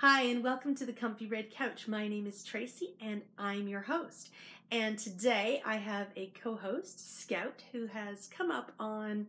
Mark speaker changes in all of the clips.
Speaker 1: Hi, and welcome to the Comfy Red Couch. My name is Tracy, and I'm your host. And today I have a co host, Scout, who has come up on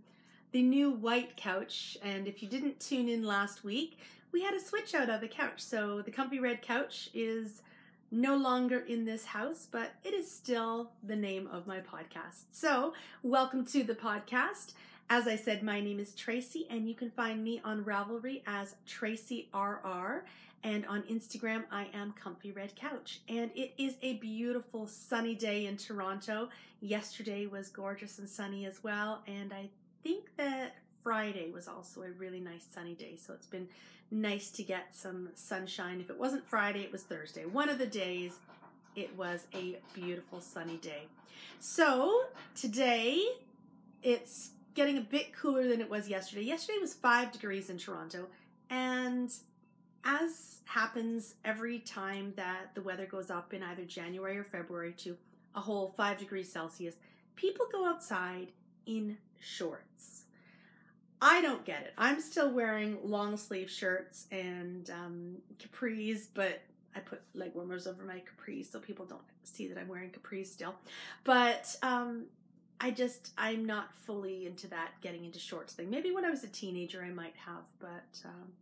Speaker 1: the new white couch. And if you didn't tune in last week, we had a switch out of the couch. So the Comfy Red Couch is no longer in this house, but it is still the name of my podcast. So, welcome to the podcast. As I said, my name is Tracy, and you can find me on Ravelry as Tracy RR. And on Instagram, I am Comfy Red Couch. And it is a beautiful sunny day in Toronto. Yesterday was gorgeous and sunny as well. And I think that Friday was also a really nice sunny day. So it's been nice to get some sunshine. If it wasn't Friday, it was Thursday. One of the days, it was a beautiful sunny day. So today, it's getting a bit cooler than it was yesterday. Yesterday was five degrees in Toronto. And as happens every time that the weather goes up in either January or February to a whole five degrees Celsius, people go outside in shorts. I don't get it. I'm still wearing long sleeve shirts and um, capris, but I put leg warmers over my capris so people don't see that I'm wearing capris still. But um, I just, I'm not fully into that getting into shorts thing. Maybe when I was a teenager I might have, but um,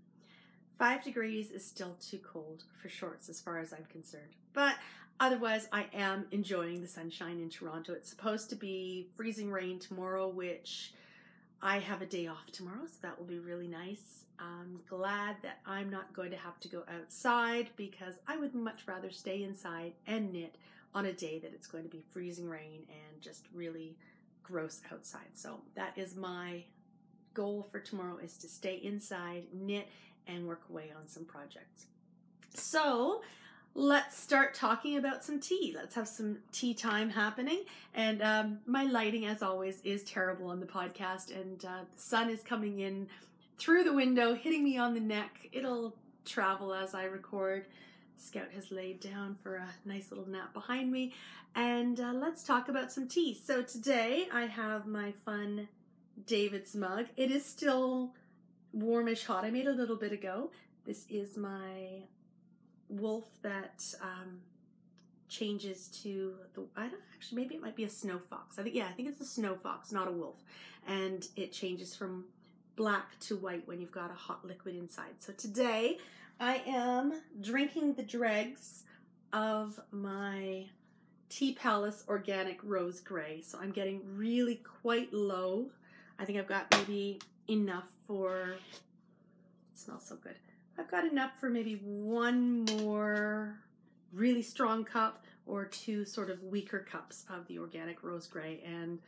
Speaker 1: Five degrees is still too cold for shorts as far as I'm concerned. But otherwise, I am enjoying the sunshine in Toronto. It's supposed to be freezing rain tomorrow, which I have a day off tomorrow, so that will be really nice. I'm glad that I'm not going to have to go outside because I would much rather stay inside and knit on a day that it's going to be freezing rain and just really gross outside. So that is my goal for tomorrow is to stay inside, knit, and work away on some projects. So, let's start talking about some tea. Let's have some tea time happening. And um, my lighting, as always, is terrible on the podcast, and uh, the sun is coming in through the window, hitting me on the neck. It'll travel as I record. Scout has laid down for a nice little nap behind me. And uh, let's talk about some tea. So today I have my fun David's mug. It is still warmish hot. I made a little bit ago. This is my wolf that um, changes to the. I don't actually. Maybe it might be a snow fox. I think yeah. I think it's a snow fox, not a wolf, and it changes from black to white when you've got a hot liquid inside. So today I am drinking the dregs of my Tea Palace Organic Rose Gray. So I'm getting really quite low. I think I've got maybe enough for, smells so good. I've got enough for maybe one more really strong cup or two sort of weaker cups of the organic rose gray and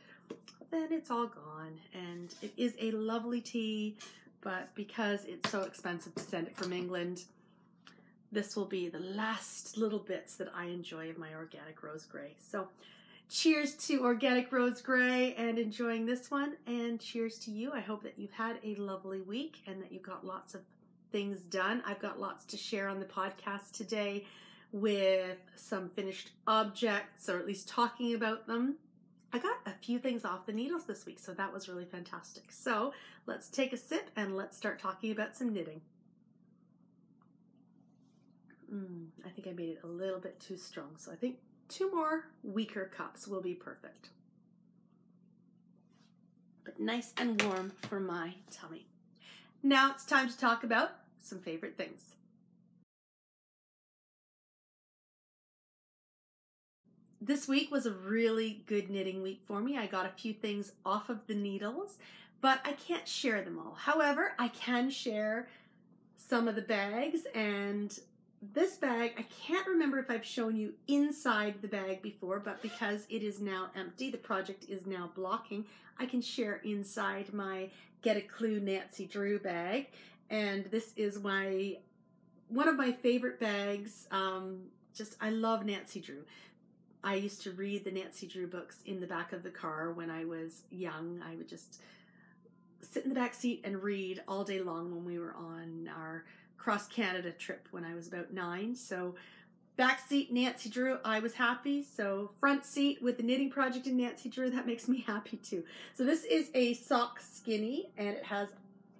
Speaker 1: then it's all gone and it is a lovely tea but because it's so expensive to send it from England this will be the last little bits that I enjoy of my organic rose gray so cheers to Organic Rose Gray and enjoying this one. And cheers to you. I hope that you've had a lovely week and that you've got lots of things done. I've got lots to share on the podcast today with some finished objects, or at least talking about them. I got a few things off the needles this week, so that was really fantastic. So let's take a sip and let's start talking about some knitting. Mm, I think I made it a little bit too strong, so I think two more weaker cups will be perfect. But nice and warm for my tummy. Now it's time to talk about some favorite things. This week was a really good knitting week for me. I got a few things off of the needles, but I can't share them all. However, I can share some of the bags and this bag, I can't remember if I've shown you inside the bag before, but because it is now empty, the project is now blocking, I can share inside my Get a Clue Nancy Drew bag. And this is my one of my favorite bags. Um, just, I love Nancy Drew. I used to read the Nancy Drew books in the back of the car when I was young. I would just sit in the back seat and read all day long when we were on our cross Canada trip when I was about nine. So back seat Nancy Drew, I was happy. So front seat with the knitting project in Nancy Drew, that makes me happy too. So this is a sock skinny and it has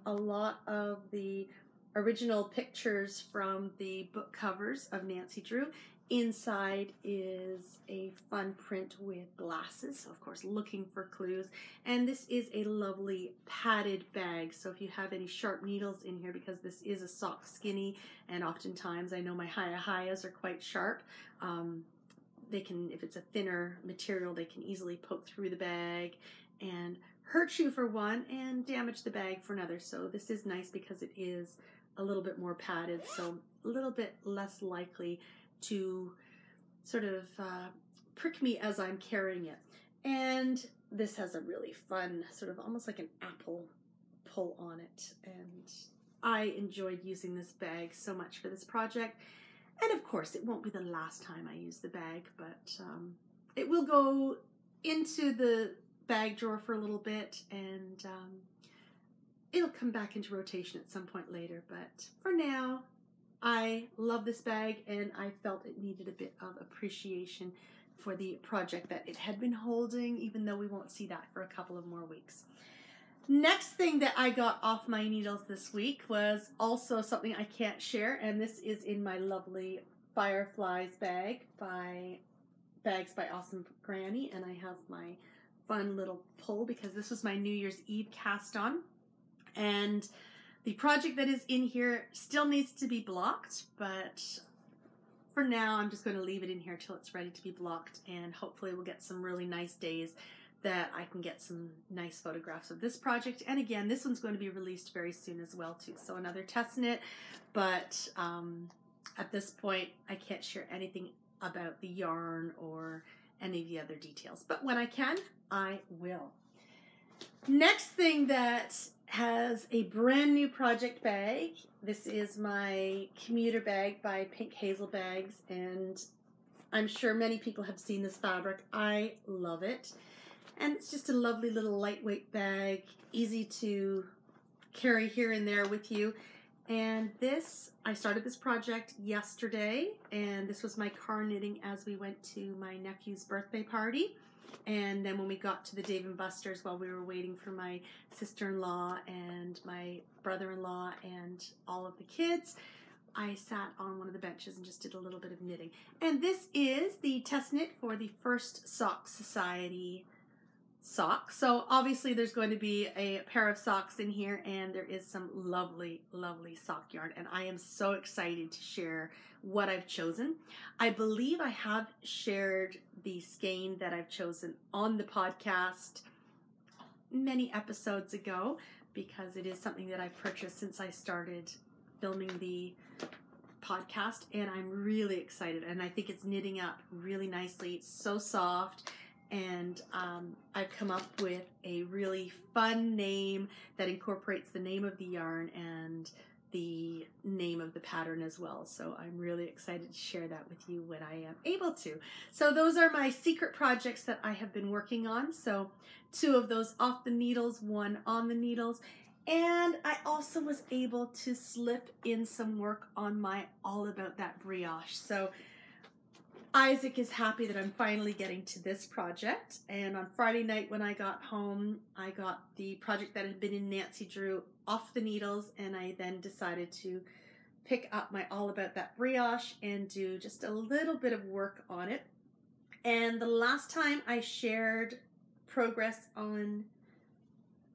Speaker 1: a lot of the original pictures from the book covers of Nancy Drew. Inside is a fun print with glasses, of course, looking for clues. And this is a lovely padded bag. So if you have any sharp needles in here, because this is a sock skinny, and oftentimes I know my Hiya-Hiyas are quite sharp, um, they can, if it's a thinner material, they can easily poke through the bag and hurt you for one and damage the bag for another. So this is nice because it is a little bit more padded, so a little bit less likely to sort of uh, prick me as I'm carrying it. And this has a really fun, sort of almost like an apple pull on it. And I enjoyed using this bag so much for this project. And of course, it won't be the last time I use the bag, but um, it will go into the bag drawer for a little bit and um, it'll come back into rotation at some point later. But for now, I love this bag and I felt it needed a bit of appreciation for the project that it had been holding, even though we won't see that for a couple of more weeks. Next thing that I got off my needles this week was also something I can't share, and this is in my lovely Fireflies bag by Bags by Awesome Granny, and I have my fun little pull because this was my New Year's Eve cast on. And the project that is in here still needs to be blocked, but for now I'm just going to leave it in here till it's ready to be blocked and hopefully we'll get some really nice days that I can get some nice photographs of this project. And again, this one's going to be released very soon as well too. So another test knit, but um, at this point I can't share anything about the yarn or any of the other details. But when I can, I will. Next thing that has a brand new project bag. This is my commuter bag by Pink Hazel Bags, and I'm sure many people have seen this fabric. I love it. And it's just a lovely little lightweight bag, easy to carry here and there with you. And this, I started this project yesterday, and this was my car knitting as we went to my nephew's birthday party. And then when we got to the Dave and Buster's while we were waiting for my sister-in-law and my brother-in-law and all of the kids, I sat on one of the benches and just did a little bit of knitting. And this is the test knit for the First Sock Society socks. So obviously there's going to be a pair of socks in here and there is some lovely, lovely sock yarn. And I am so excited to share what I've chosen. I believe I have shared the skein that I've chosen on the podcast many episodes ago because it is something that I've purchased since I started filming the podcast and I'm really excited and I think it's knitting up really nicely. It's so soft and um, I've come up with a really fun name that incorporates the name of the yarn and the name of the pattern as well. So I'm really excited to share that with you when I am able to. So those are my secret projects that I have been working on. So two of those off the needles, one on the needles. And I also was able to slip in some work on my All About That Brioche. So Isaac is happy that I'm finally getting to this project. And on Friday night when I got home, I got the project that had been in Nancy Drew off the needles, and I then decided to pick up my All About That Brioche and do just a little bit of work on it. And the last time I shared progress on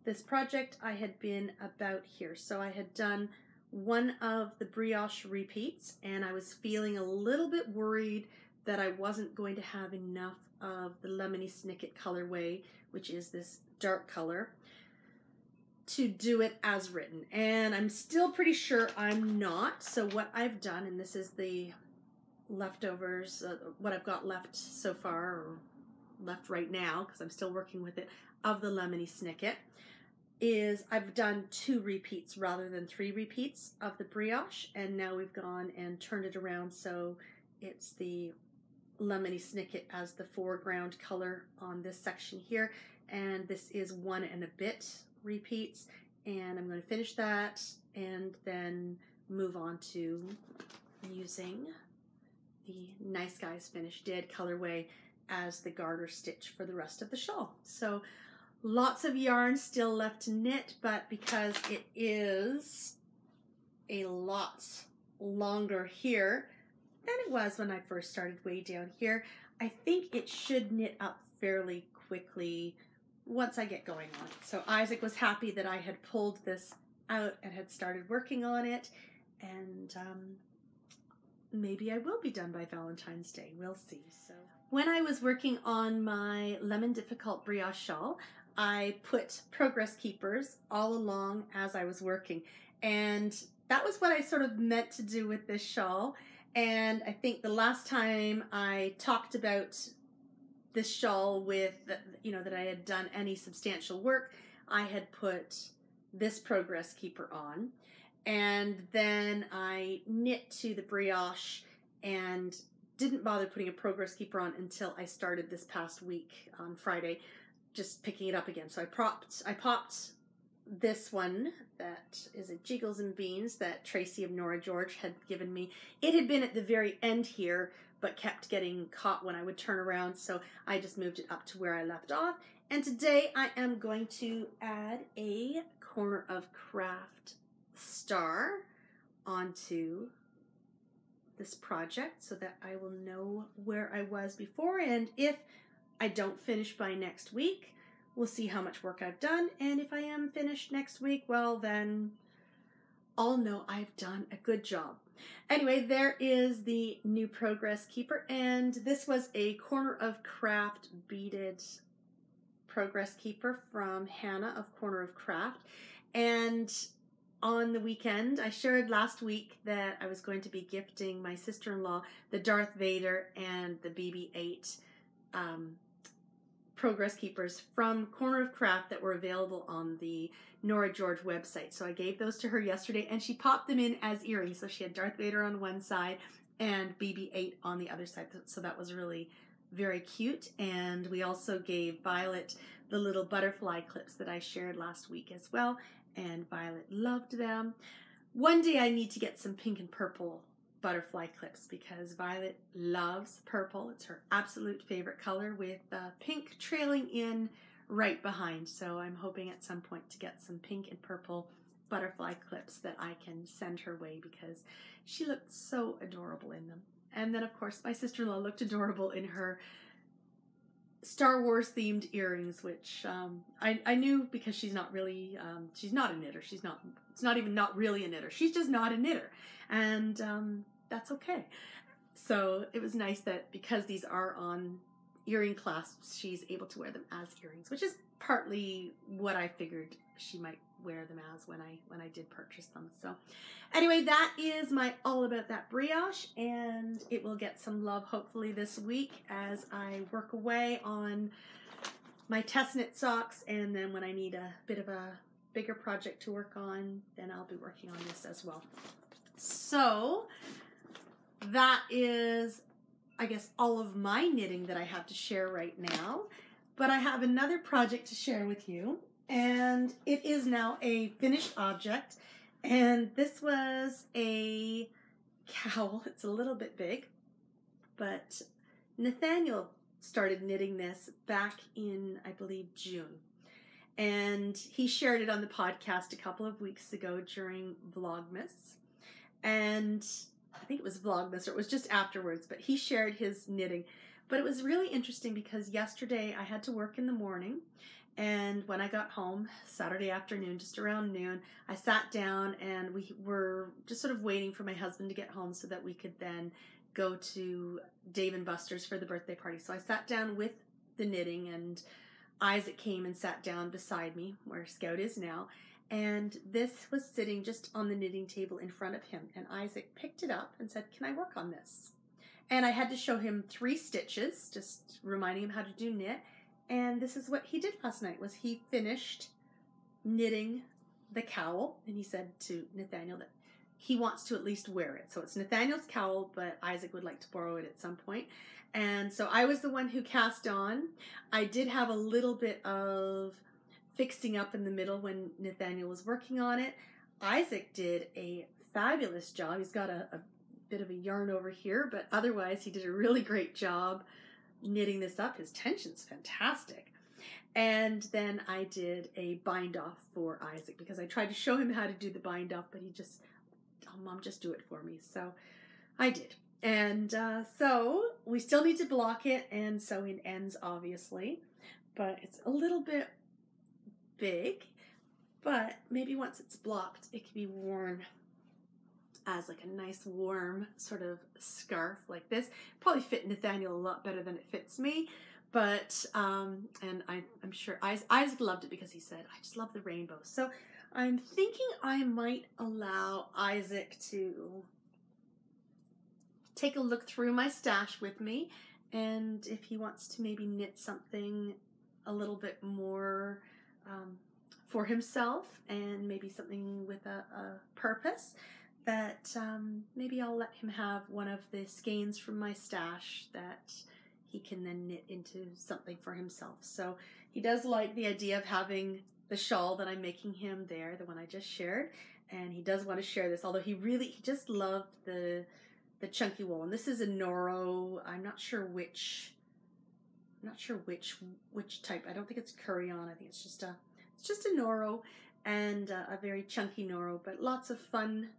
Speaker 1: this project, I had been about here. So I had done one of the brioche repeats, and I was feeling a little bit worried that I wasn't going to have enough of the Lemony Snicket colorway, which is this dark color, to do it as written. And I'm still pretty sure I'm not. So what I've done, and this is the leftovers, uh, what I've got left so far, or left right now, because I'm still working with it, of the Lemony Snicket, is I've done two repeats rather than three repeats of the brioche. And now we've gone and turned it around so it's the Lemony Snicket as the foreground color on this section here. And this is one and a bit repeats. And I'm going to finish that and then move on to using the Nice Guys Finish Dead colorway as the garter stitch for the rest of the shawl. So lots of yarn still left to knit, but because it is a lot longer here than it was when I first started way down here. I think it should knit up fairly quickly once I get going on it. So Isaac was happy that I had pulled this out and had started working on it. And um, maybe I will be done by Valentine's Day. We'll see. So when I was working on my Lemon Difficult brioche shawl, I put progress keepers all along as I was working. And that was what I sort of meant to do with this shawl. And I think the last time I talked about this shawl with, you know, that I had done any substantial work, I had put this progress keeper on. And then I knit to the brioche and didn't bother putting a progress keeper on until I started this past week on Friday, just picking it up again. So I propped, I popped this one that is a Jiggles and Beans that Tracy of Norah George had given me. It had been at the very end here, but kept getting caught when I would turn around, so I just moved it up to where I left off. And today I am going to add a corner of craft star onto this project so that I will know where I was before and if I don't finish by next week, We'll see how much work I've done, and if I am finished next week, well, then I'll know I've done a good job. Anyway, there is the new Progress Keeper, and this was a Corner of Craft beaded Progress Keeper from Hannah of Corner of Craft. And on the weekend, I shared last week that I was going to be gifting my sister in law the Darth Vader and the BB 8 um, progress keepers from Corner of Craft that were available on the Norah George website. So I gave those to her yesterday and she popped them in as earrings. So she had Darth Vader on one side and BB 8 on the other side. So that was really very cute. And we also gave Violet the little butterfly clips that I shared last week as well. And Violet loved them. One day I need to get some pink and purple butterfly clips because Violet loves purple. It's her absolute favorite color with uh, pink trailing in right behind. So I'm hoping at some point to get some pink and purple butterfly clips that I can send her way because she looked so adorable in them. And then, of course, my sister in law looked adorable in her Star Wars themed earrings, which um, I, I knew because she's not really, um, she's not a knitter. She's not, it's not even not really a knitter. She's just not a knitter. And um, that's okay. So it was nice that because these are on earring clasps, she's able to wear them as earrings, which is partly what I figured she might wear them as when I when I did purchase them. So anyway, that is my all about that brioche and it will get some love hopefully this week as I work away on my test knit socks and then when I need a bit of a bigger project to work on, then I'll be working on this as well. So that is, I guess, all of my knitting that I have to share right now. But I have another project to share with you, and it is now a finished object. And this was a cowl. It's a little bit big, but Nathaniel started knitting this back in, I believe, June. And he shared it on the podcast a couple of weeks ago during Vlogmas. And I think it was Vlogmas or it was just afterwards, but he shared his knitting. But it was really interesting because yesterday I had to work in the morning. And when I got home Saturday afternoon, just around noon, I sat down and we were just sort of waiting for my husband to get home so that we could then go to Dave and Buster's for the birthday party. So I sat down with the knitting and Isaac came and sat down beside me where Scout is now and this was sitting just on the knitting table in front of him. And Isaac picked it up and said, Can I work on this? And I had to show him three stitches, just reminding him how to do knit. And this is what he did last night was he finished knitting the cowl and he said to Nathaniel that he wants to at least wear it. So it's Nathaniel's cowl, but Isaac would like to borrow it at some point. And so I was the one who cast on. I did have a little bit of fixing up in the middle when Nathaniel was working on it. Isaac did a fabulous job. He's got a, a bit of a yarn over here, but otherwise he did a really great job knitting this up. His tension's fantastic. And then I did a bind off for Isaac because I tried to show him how to do the bind off, but he just oh, mom, just do it for me. So I did. And uh, so we still need to block it and sew in ends, obviously, but it's a little bit big. But maybe once it's blocked, it can be worn as like a nice warm sort of scarf like this. Probably fit Nathaniel a lot better than it fits me. But, um, and I, I'm sure Isaac loved it because he said, I just love the rainbow. So I'm thinking I might allow Isaac to take a look through my stash with me. And if he wants to maybe knit something a little bit more um, for himself and maybe something with a, a purpose, that um, maybe I'll let him have one of the skeins from my stash that he can then knit into something for himself. So he does like the idea of having the shawl that I'm making him there, the one I just shared, and he does want to share this. Although he really he just loved the the chunky wool, and this is a Noro. I'm not sure which. I'm not sure which which type. I don't think it's Kureyon. I think it's just a it's just a Noro and uh, a very chunky Noro, but lots of fun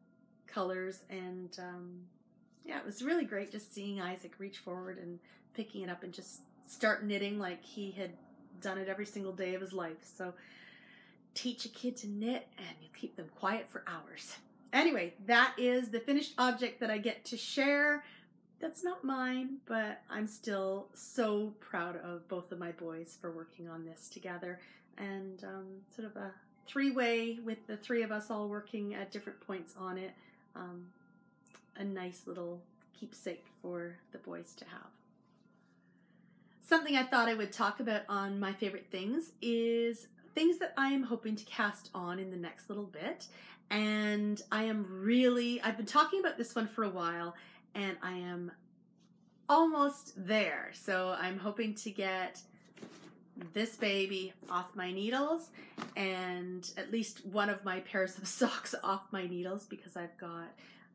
Speaker 1: colors and um, yeah, it was really great just seeing Isaac reach forward and picking it up and just start knitting like he had done it every single day of his life. So teach a kid to knit and you keep them quiet for hours. Anyway, that is the finished object that I get to share. That's not mine, but I'm still so proud of both of my boys for working on this together and um, sort of a three way with the three of us all working at different points on it um, a nice little keepsake for the boys to have. Something I thought I would talk about on my favorite things is things that I am hoping to cast on in the next little bit. And I am really, I've been talking about this one for a while, and I am almost there. So I'm hoping to get this baby off my needles and at least one of my pairs of socks off my needles because I've got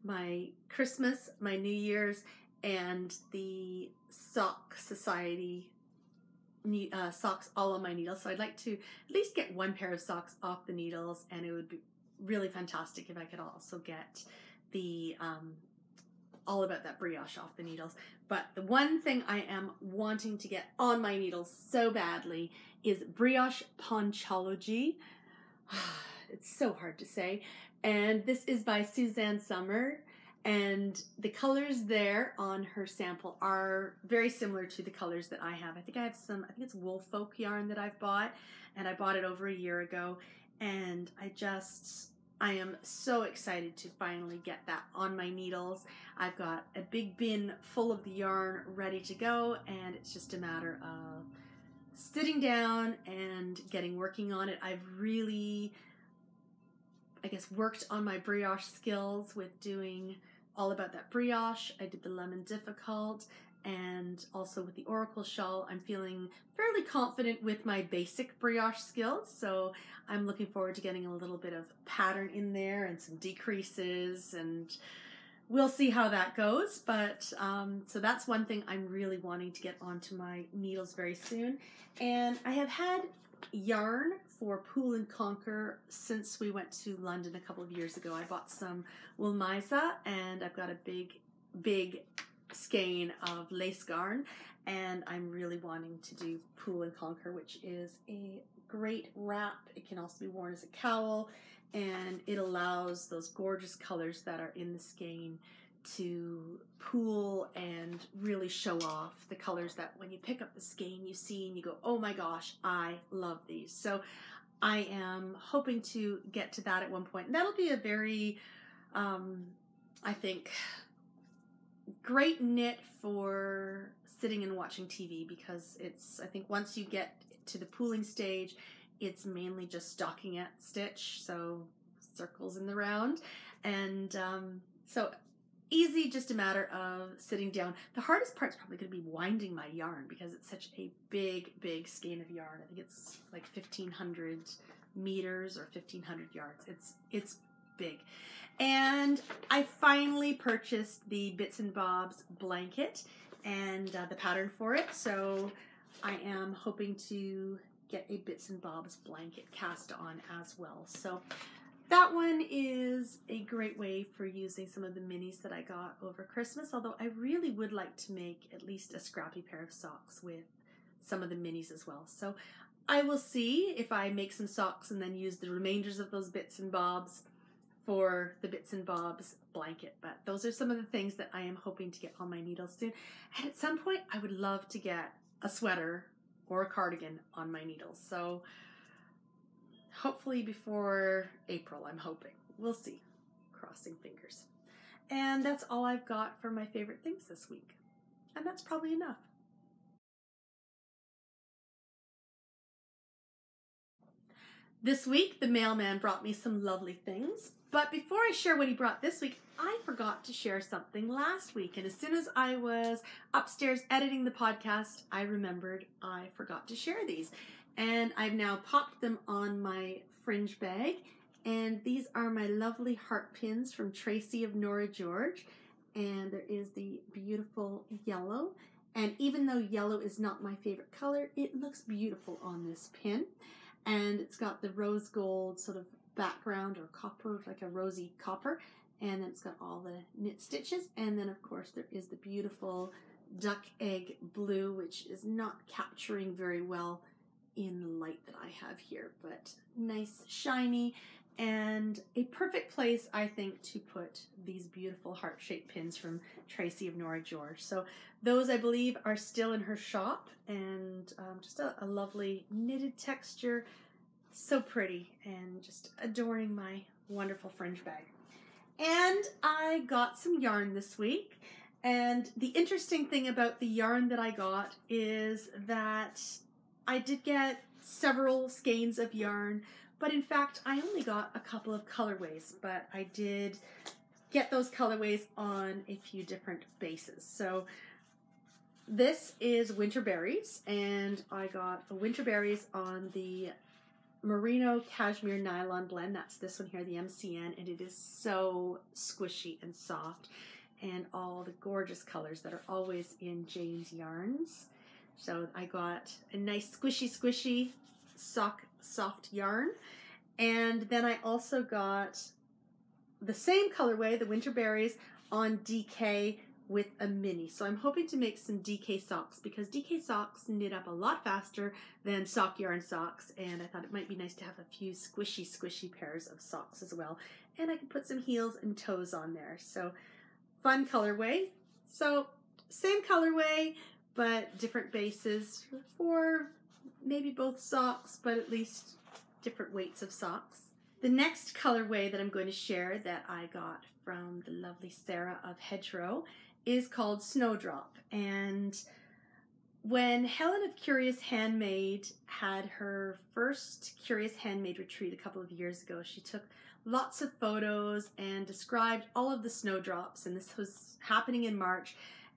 Speaker 1: my Christmas, my New Year's, and the Sock Society uh, socks all on my needles. So I'd like to at least get one pair of socks off the needles, and it would be really fantastic if I could also get the um, all about that brioche off the needles. But the one thing I am wanting to get on my needles so badly is brioche ponchology. it's so hard to say. And this is by Susanne Sommer. And the colors there on her sample are very similar to the colors that I have. I think I have some, I think it's Woolfolk yarn that I've bought, and I bought it over a year ago. And I just, I am so excited to finally get that on my needles. I've got a big bin full of the yarn ready to go, and it's just a matter of sitting down and getting working on it. I've really, I guess, worked on my brioche skills with doing all about that brioche. I did the lemon difficult and also with the Oracle shawl, I'm feeling fairly confident with my basic brioche skills. So I'm looking forward to getting a little bit of pattern in there and some decreases and we'll see how that goes. But um, so that's one thing I'm really wanting to get onto my needles very soon. And I have had yarn for Pool and Conquer since we went to London a couple of years ago. I bought some Wollmeise and I've got a big, big skein of lace yarn and I'm really wanting to do Pool and Conquer, which is a great wrap. It can also be worn as a cowl and it allows those gorgeous colors that are in the skein to pool and really show off the colors that when you pick up the skein you see and you go, oh my gosh, I love these. So I am hoping to get to that at one point. And that'll be a very, um, I think, great knit for sitting and watching TV because it's, I think once you get to the pooling stage, it's mainly just stocking stockinette stitch, so circles in the round. And um, so easy, just a matter of sitting down. The hardest part is probably going to be winding my yarn because it's such a big, big skein of yarn. I think it's like 1500 meters or 1500 yards. It's, it's big. And I finally purchased the Bits and Bobs blanket and uh, the pattern for it. So I am hoping to get a Bits and Bobs blanket cast on as well. So that one is a great way for using some of the minis that I got over Christmas, although I really would like to make at least a scrappy pair of socks with some of the minis as well. So I will see if I make some socks and then use the remainders of those bits and bobs for the bits and bobs blanket. But those are some of the things that I am hoping to get on my needles soon. And at some point, I would love to get a sweater or a cardigan on my needles. So hopefully before April, I'm hoping. We'll see. Crossing fingers. And that's all I've got for my favorite things this week. And that's probably enough. This week, the mailman brought me some lovely things. But before I share what he brought this week, I forgot to share something last week. And as soon as I was upstairs editing the podcast, I remembered I forgot to share these. And I've now popped them on my fringe bag. And these are my lovely heart pins from Tracy of Norah George. And there is the beautiful yellow. And even though yellow is not my favorite color, it looks beautiful on this pin and it's got the rose gold sort of background or copper, like a rosy copper, and then it's got all the knit stitches, and then of course there is the beautiful duck egg blue, which is not capturing very well in the light that I have here, but nice, shiny, and a perfect place, I think, to put these beautiful heart-shaped pins from Tracy of Norah George. So those, I believe, are still in her shop, and um, just a, a lovely knitted texture, so pretty, and just adoring my wonderful fringe bag. And I got some yarn this week, and the interesting thing about the yarn that I got is that I did get several skeins of yarn but in fact, I only got a couple of colorways, but I did get those colorways on a few different bases. So this is Winter Berries, and I got a Winter Berries on the Merino Cashmere Nylon Blend. That's this one here, the MCN, and it is so squishy and soft, and all the gorgeous colors that are always in Jane's yarns. So I got a nice squishy, squishy sock soft yarn. And then I also got the same colorway, the Winter Berries, on DK with a mini. So I'm hoping to make some DK socks because DK socks knit up a lot faster than sock yarn socks. And I thought it might be nice to have a few squishy, squishy pairs of socks as well. And I can put some heels and toes on there. So fun colorway. So same colorway, but different bases for maybe both socks, but at least different weights of socks. The next colorway that I'm going to share that I got from the lovely Sarah of Hedgerow is called Snowdrop. And when Helen of Curious Handmade had her first Curious Handmade retreat a couple of years ago, she took lots of photos and described all of the snowdrops. And this was happening in March.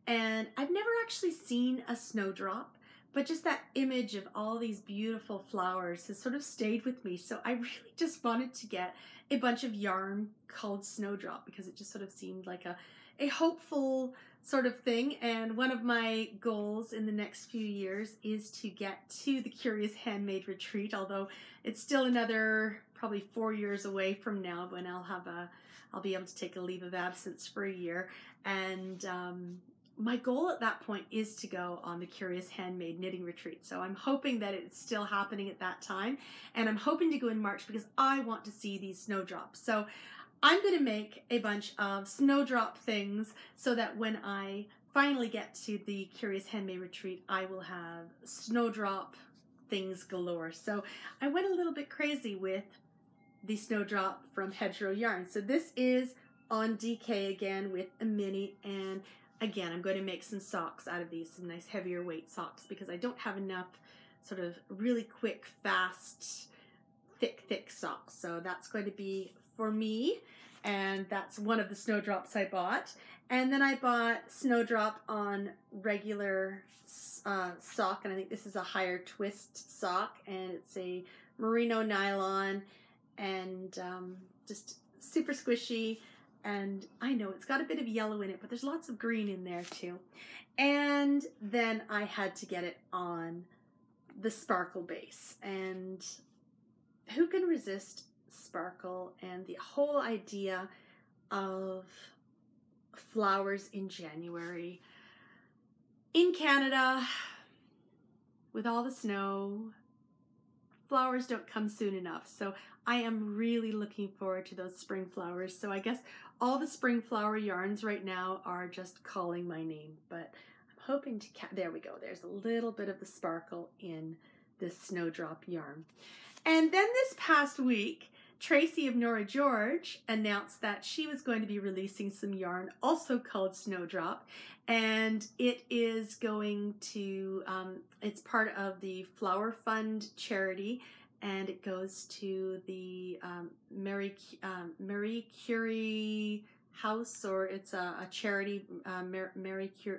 Speaker 1: And I've never actually seen a snowdrop but just that image of all these beautiful flowers has sort of stayed with me. So I really just wanted to get a bunch of yarn called Snowdrop because it just sort of seemed like a, a hopeful sort of thing. And one of my goals in the next few years is to get to the Curious Handmade Retreat, although it's still another probably four years away from now when I'll have a I'll be able to take a leave of absence for a year. And um, my goal at that point is to go on the Curious Handmade Knitting Retreat. So I'm hoping that it's still happening at that time. And I'm hoping to go in March because I want to see these snowdrops. So I'm going to make a bunch of snowdrop things so that when I finally get to the Curious Handmade Retreat, I will have snowdrop things galore. So I went a little bit crazy with the snowdrop from Hedgerow Yarn. So this is on DK again with a mini and again, I'm going to make some socks out of these, some nice heavier weight socks, because I don't have enough sort of really quick, fast, thick, thick socks. So that's going to be for me. And that's one of the snowdrops I bought. And then I bought snowdrop on regular uh, sock. And I think this is a higher twist sock. And it's a merino nylon and um, just super squishy and I know it's got a bit of yellow in it, but there's lots of green in there too. And then I had to get it on the sparkle base. And who can resist sparkle and the whole idea of flowers in January in Canada with all the snow flowers don't come soon enough so I am really looking forward to those spring flowers so I guess all the spring flower yarns right now are just calling my name but I'm hoping to there we go there's a little bit of the sparkle in this snowdrop yarn. And then this past week Tracy of Norah George announced that she was going to be releasing some yarn, also called Snowdrop, and it is going to, um, it's part of the Flower Fund charity, and it goes to the um, Mary, um, Marie Curie House, or it's a, a charity, uh, Mary Curie,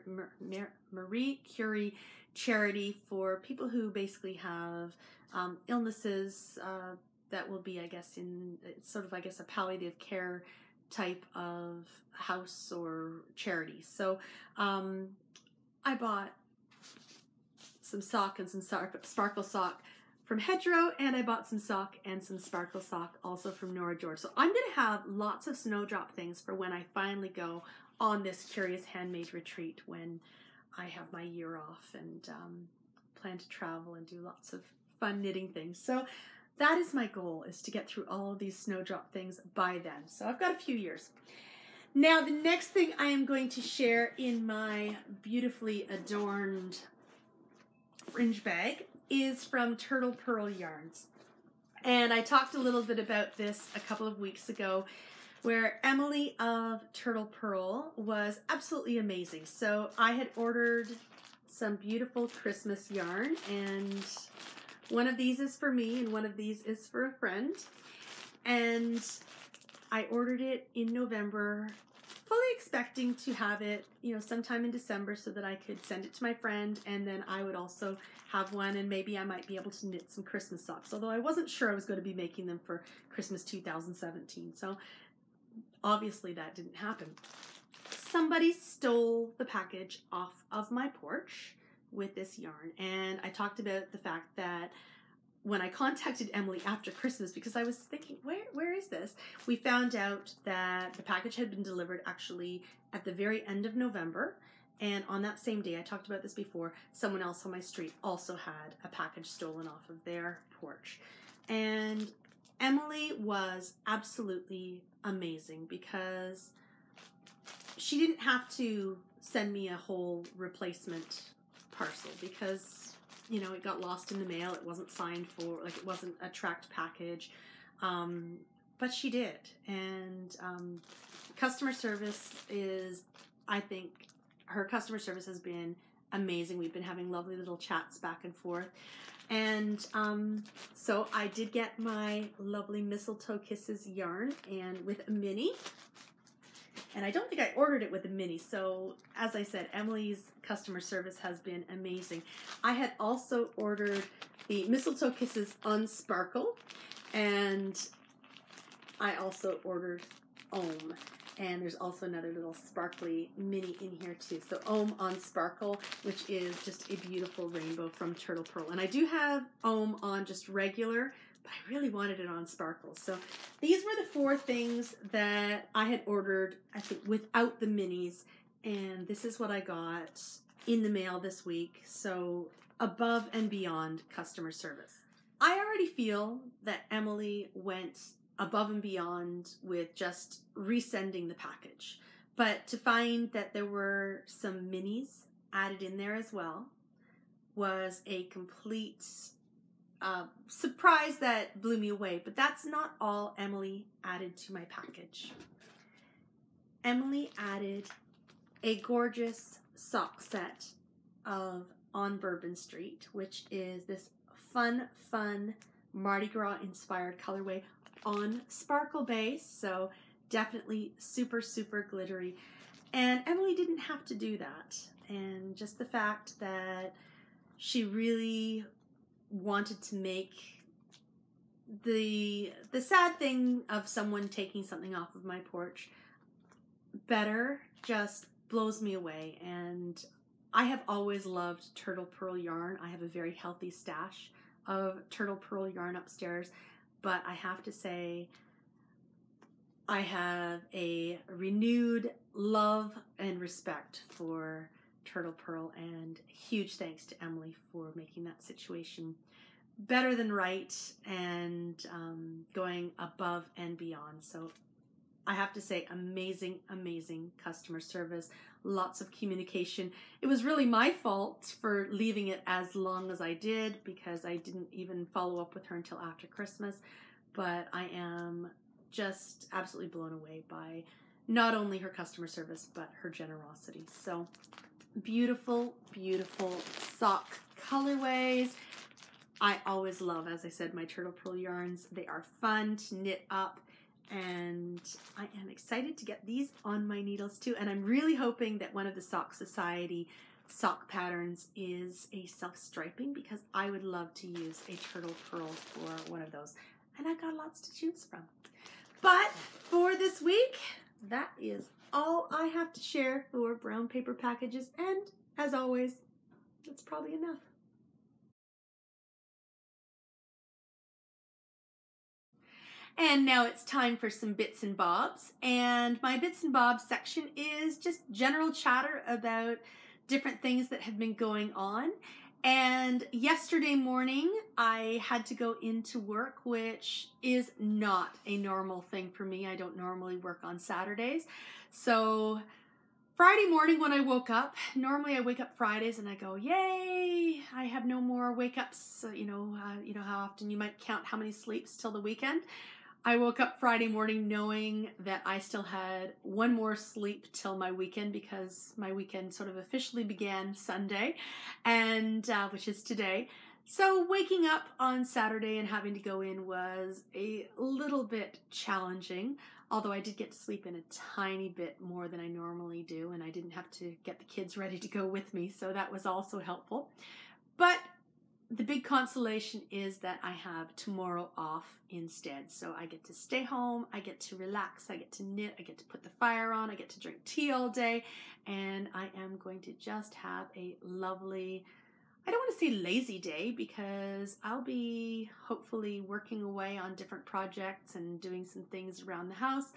Speaker 1: Marie Curie charity for people who basically have um, illnesses, uh, that will be, I guess, in sort of, I guess, a palliative care type of house or charity. So um, I bought some sock and some sparkle sock from Hedgerow, and I bought some sock and some sparkle sock also from Norah George. So I'm going to have lots of snowdrop things for when I finally go on this Curious Handmade retreat when I have my year off and um, plan to travel and do lots of fun knitting things. So that is my goal, is to get through all of these snowdrop things by then. So I've got a few years. Now, the next thing I am going to share in my beautifully adorned fringe bag is from Turtle Purl Yarns. And I talked a little bit about this a couple of weeks ago where Emily of Turtle Purl was absolutely amazing. So I had ordered some beautiful Christmas yarn and one of these is for me and one of these is for a friend. And I ordered it in November, fully expecting to have it, you know, sometime in December so that I could send it to my friend and then I would also have one and maybe I might be able to knit some Christmas socks. Although I wasn't sure I was going to be making them for Christmas 2017. So obviously that didn't happen. Somebody stole the package off of my porch with this yarn. And I talked about the fact that when I contacted Emily after Christmas, because I was thinking, where where is this? We found out that the package had been delivered actually at the very end of November. And on that same day, I talked about this before, someone else on my street also had a package stolen off of their porch. And Emily was absolutely amazing because she didn't have to send me a whole replacement parcel because you know it got lost in the mail. It wasn't signed for, like it wasn't a tracked package, um, but she did. And um, customer service is, I think, her customer service has been amazing. We've been having lovely little chats back and forth. And um, so I did get my lovely Mistletoe Kisses yarn and with a mini and I don't think I ordered it with the mini. So as I said, Emily's customer service has been amazing. I had also ordered the Mistletoe Kisses Unsparkle, and I also ordered Ohm. And there's also another little sparkly mini in here too. So Ohm on Sparkle, which is just a beautiful rainbow from Turtle Purl. And I do have Ohm on just regular, I really wanted it on sparkles. So these were the four things that I had ordered, I think, without the minis. And this is what I got in the mail this week. So above and beyond customer service. I already feel that Emily went above and beyond with just resending the package. But to find that there were some minis added in there as well was a complete uh, surprise that blew me away, but that's not all Emily added to my package. Emily added a gorgeous sock set of On Bourbon Street, which is this fun, fun Mardi Gras inspired colorway on sparkle base. So definitely super, super glittery. And Emily didn't have to do that. And just the fact that she really wanted to make the the sad thing of someone taking something off of my porch better just blows me away and I have always loved turtle purl yarn. I have a very healthy stash of turtle purl yarn upstairs, but I have to say I have a renewed love and respect for Turtle Purl, and huge thanks to Emily for making that situation better than right and um, going above and beyond. So I have to say, amazing, amazing customer service, lots of communication. It was really my fault for leaving it as long as I did because I didn't even follow up with her until after Christmas. But I am just absolutely blown away by not only her customer service, but her generosity. So beautiful, beautiful sock colorways. I always love, as I said, my turtle purl yarns. They are fun to knit up and I am excited to get these on my needles too. And I'm really hoping that one of the Sock Society sock patterns is a self-striping because I would love to use a turtle purl for one of those. And I've got lots to choose from. But for this week, that is all I have to share for brown paper packages. And as always, that's probably enough. And now it's time for some bits and bobs. And my bits and bobs section is just general chatter about different things that have been going on. And yesterday morning, I had to go into work, which is not a normal thing for me. I don't normally work on Saturdays. So, Friday morning when I woke up, normally I wake up Fridays and I go, "Yay! I have no more wake ups." So, you know, uh, you know how often you might count how many sleeps till the weekend. I woke up Friday morning knowing that I still had one more sleep till my weekend because my weekend sort of officially began Sunday, and uh, which is today. So waking up on Saturday and having to go in was a little bit challenging. Although I did get to sleep in a tiny bit more than I normally do, and I didn't have to get the kids ready to go with me, so that was also helpful. But the big consolation is that I have tomorrow off instead. So I get to stay home, I get to relax, I get to knit, I get to put the fire on, I get to drink tea all day, and I am going to just have a lovely, I don't want to say lazy day because I'll be hopefully working away on different projects and doing some things around the house.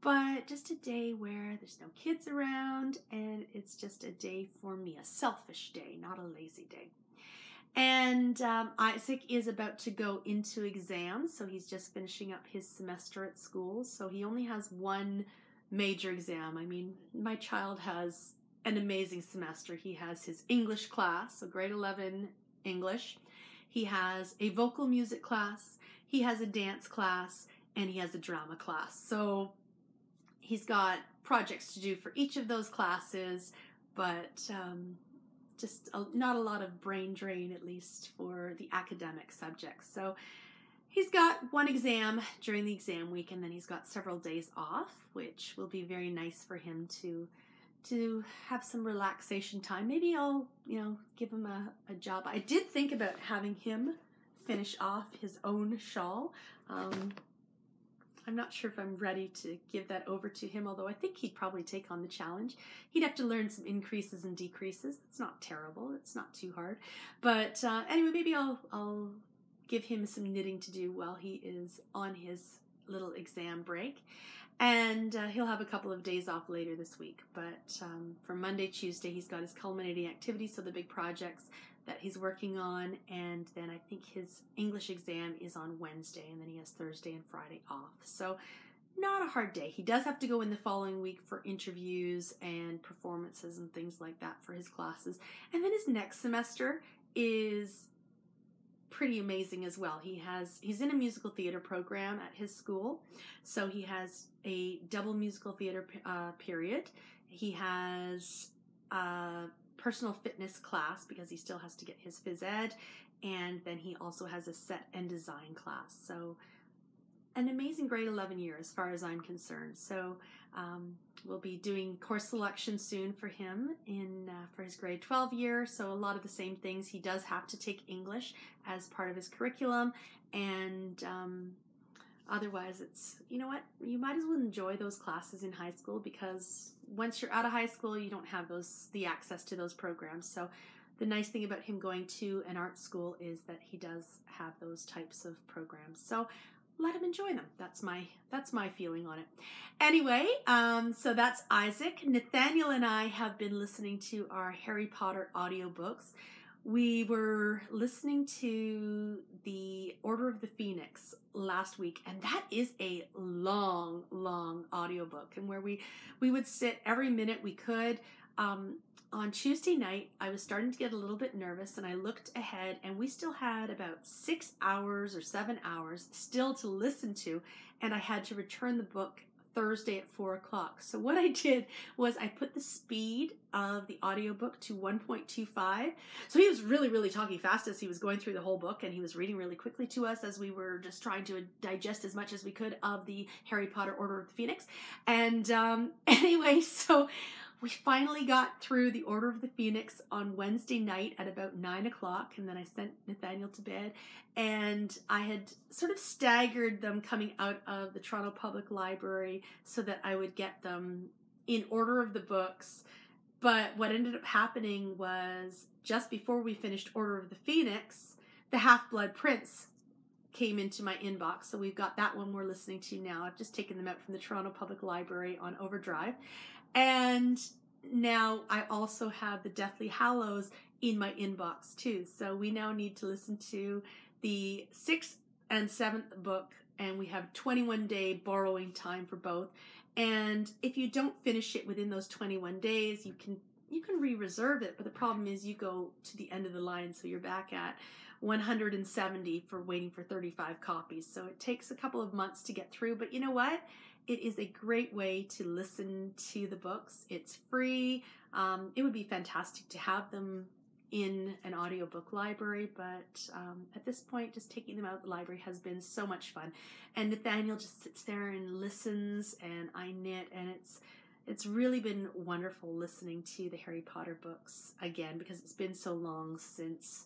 Speaker 1: But just a day where there's no kids around and it's just a day for me, a selfish day, not a lazy day. And um, Isaac is about to go into exams, so he's just finishing up his semester at school. So he only has one major exam. I mean, my child has an amazing semester. He has his English class, so grade 11 English. He has a vocal music class, he has a dance class, and he has a drama class. So he's got projects to do for each of those classes, but um, just a, not a lot of brain drain, at least for the academic subjects. So he's got one exam during the exam week, and then he's got several days off, which will be very nice for him to to have some relaxation time. Maybe I'll, you know, give him a, a job. I did think about having him finish off his own shawl. Um, I'm not sure if I'm ready to give that over to him, although I think he'd probably take on the challenge. He'd have to learn some increases and decreases. It's not terrible. It's not too hard. But uh, anyway, maybe I'll I'll give him some knitting to do while he is on his little exam break. And uh, he'll have a couple of days off later this week. But um, for Monday, Tuesday, he's got his culminating activities, so the big projects that he's working on, and then I think his English exam is on Wednesday, and then he has Thursday and Friday off. So, not a hard day. He does have to go in the following week for interviews and performances and things like that for his classes. And then his next semester is pretty amazing as well. He has he's in a musical theater program at his school, so he has a double musical theater uh, period. He has uh, personal fitness class because he still has to get his phys ed, and then he also has a set and design class. So, an amazing grade 11 year as far as I'm concerned. So, um, we'll be doing course selection soon for him in uh, for his grade 12 year. So, a lot of the same things. He does have to take English as part of his curriculum, and um, Otherwise, it's, you know what, you might as well enjoy those classes in high school because once you're out of high school, you don't have those, the access to those programs. So the nice thing about him going to an art school is that he does have those types of programs. So let him enjoy them. That's my that's my feeling on it. Anyway, um, so that's Isaac. Nathaniel and I have been listening to our Harry Potter audiobooks. We were listening to the Order of the Phoenix last week, and that is a long, long audiobook, and where we we would sit every minute we could. Um, on Tuesday night, I was starting to get a little bit nervous and I looked ahead and we still had about six hours or seven hours still to listen to, and I had to return the book Thursday at four o'clock. So what I did was I put the speed of the audiobook to 1.25. So he was really, really talking fast as he was going through the whole book and he was reading really quickly to us as we were just trying to digest as much as we could of the Harry Potter Order of the Phoenix. And um, anyway, so we finally got through the Order of the Phoenix on Wednesday night at about nine o'clock, and then I sent Nathaniel to bed. And I had sort of staggered them coming out of the Toronto Public Library so that I would get them in order of the books. But what ended up happening was just before we finished Order of the Phoenix, the Half Blood Prince came into my inbox. So we've got that one we're listening to now. I've just taken them out from the Toronto Public Library on Overdrive. And now I also have the Deathly Hallows in my inbox too. So we now need to listen to the sixth and seventh book, and we have 21 day borrowing time for both. And if you don't finish it within those 21 days, you can you can re-reserve it. But the problem is you go to the end of the line, so you're back at 170 for waiting for 35 copies. So it takes a couple of months to get through. But you know what? It is a great way to listen to the books. It's free. Um, it would be fantastic to have them in an audiobook library, but um, at this point, just taking them out of the library has been so much fun. And Nathaniel just sits there and listens, and I knit, and it's it's really been wonderful listening to the Harry Potter books again because it's been so long since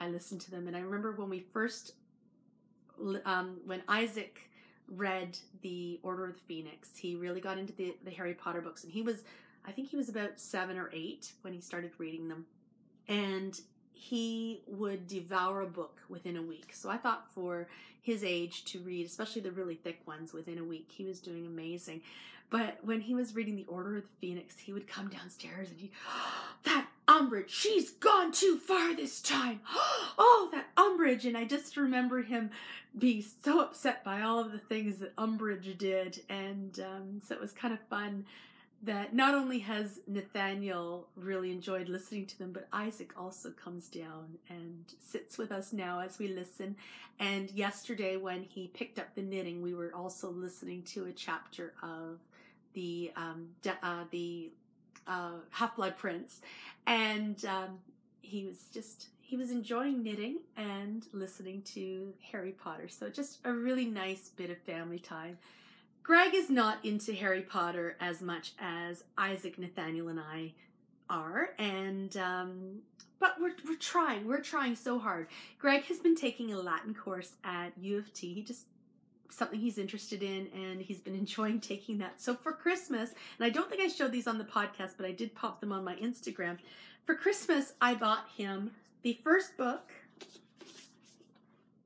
Speaker 1: I listened to them. And I remember when we first, um, when Isaac read the Order of the Phoenix. He really got into the, the Harry Potter books, and he was, I think he was about seven or eight when he started reading them. And he would devour a book within a week. So I thought for his age to read, especially the really thick ones, within a week, he was doing amazing. But when he was reading the Order of the Phoenix, he would come downstairs and he, that Umbridge, she's gone too far this time. Oh, that Umbridge. And I just remember him being so upset by all of the things that Umbridge did. And um, so it was kind of fun that not only has Nathaniel really enjoyed listening to them, but Isaac also comes down and sits with us now as we listen. And yesterday, when he picked up the knitting, we were also listening to a chapter of the um, de- uh, the uh, Half Blood Prince, and um, he was just he was enjoying knitting and listening to Harry Potter. So just a really nice bit of family time. Greg is not into Harry Potter as much as Isaac, Nathaniel, and I are, and um, but we're we're trying. We're trying so hard. Greg has been taking a Latin course at U of T. He just something he's interested in and he's been enjoying taking that. So for Christmas, and I don't think I showed these on the podcast, but I did pop them on my Instagram. For Christmas, I bought him the first book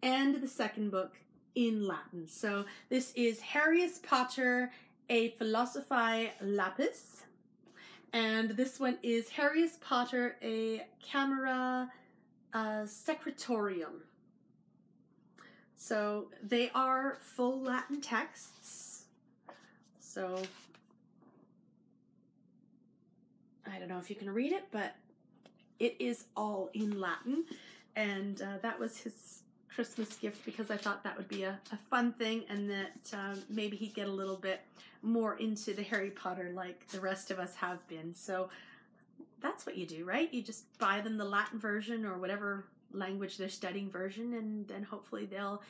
Speaker 1: and the second book in Latin. So this is Harrius Potter, a Philosophiae Lapis. And this one is Harrius Potter, a Camera uh, Secretorium. So they are full Latin texts. So I don't know if you can read it, but it is all in Latin. And uh, that was his Christmas gift because I thought that would be a, a fun thing and that um, maybe he'd get a little bit more into the Harry Potter like the rest of us have been. So that's what you do, right? You just buy them the Latin version or whatever language they're studying version and then hopefully they'll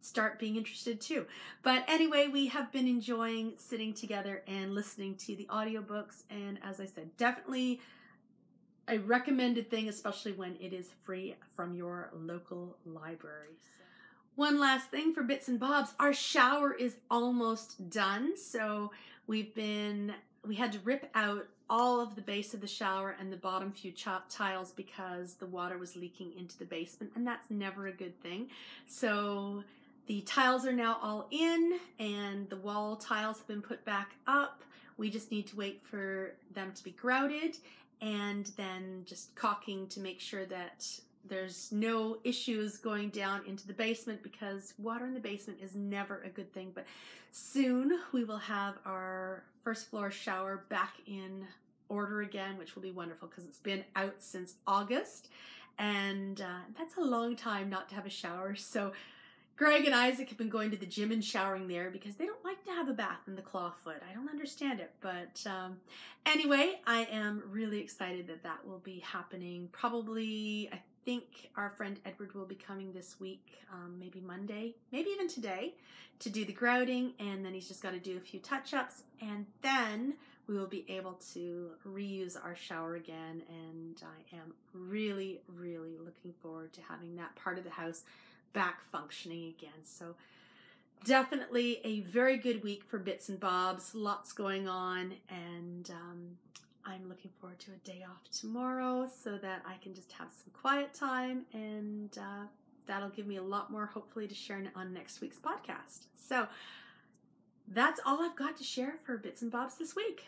Speaker 1: start being interested too. But anyway, we have been enjoying sitting together and listening to the audiobooks and as I said, definitely a recommended thing especially when it is free from your local library. One last thing for bits and bobs, our shower is almost done. So we've been we had to rip out all of the base of the shower and the bottom few tiles because the water was leaking into the basement and that's never a good thing. So The tiles are now all in and the wall tiles have been put back up. We just need to wait for them to be grouted and then just caulking to make sure that there's no issues going down into the basement because water in the basement is never a good thing. But soon we will have our first floor shower back in order again, which will be wonderful because it's been out since August. And uh, that's a long time not to have a shower. So Greg and Isaac have been going to the gym and showering there because they don't like to have a bath in the clawfoot. I don't understand it. But um, anyway, I am really excited that that will be happening. Probably, I think our friend Edward will be coming this week, um, maybe Monday, maybe even today, to do the grouting. And then he's just got to do a few touch ups. And then we will be able to reuse our shower again. And I am really, really looking forward to having that part of the house back functioning again. So definitely a very good week for bits and bobs. Lots going on, and um, I'm looking forward to a day off tomorrow so that I can just have some quiet time, and uh, that'll give me a lot more, hopefully, to share on next week's podcast. So that's all I've got to share for bits and bobs this week.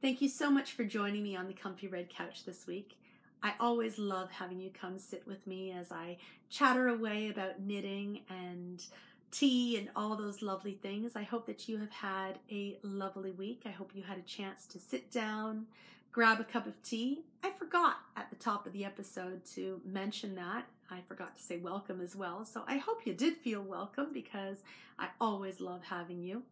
Speaker 1: Thank you so much for joining me on the comfy red couch this week. I always love having you come sit with me as I chatter away about knitting and tea and all those lovely things. I hope that you have had a lovely week. I hope you had a chance to sit down, grab a cup of tea. I forgot at the top of the episode to mention that. I forgot to say welcome as well. So I hope you did feel welcome because I always love having you.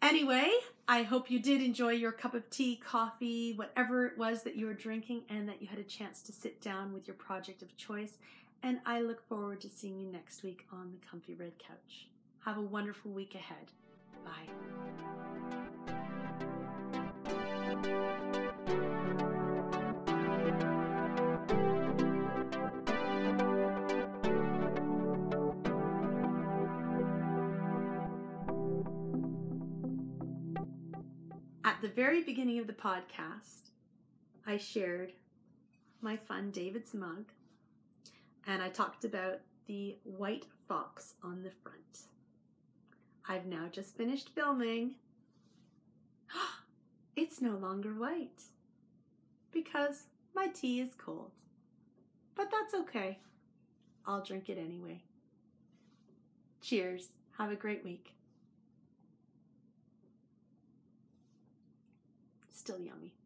Speaker 1: Anyway, I hope you did enjoy your cup of tea, coffee, whatever it was that you were drinking, and that you had a chance to sit down with your project of choice. And I look forward to seeing you next week on the Comfy Red Couch. Have a wonderful week ahead. Bye. At the very beginning of the podcast, I shared my fun David's mug and I talked about the white fox on the front. I've now just finished filming. It's no longer white because my tea is cold. But that's okay. I'll drink it anyway. Cheers. Have a great week. still yummy.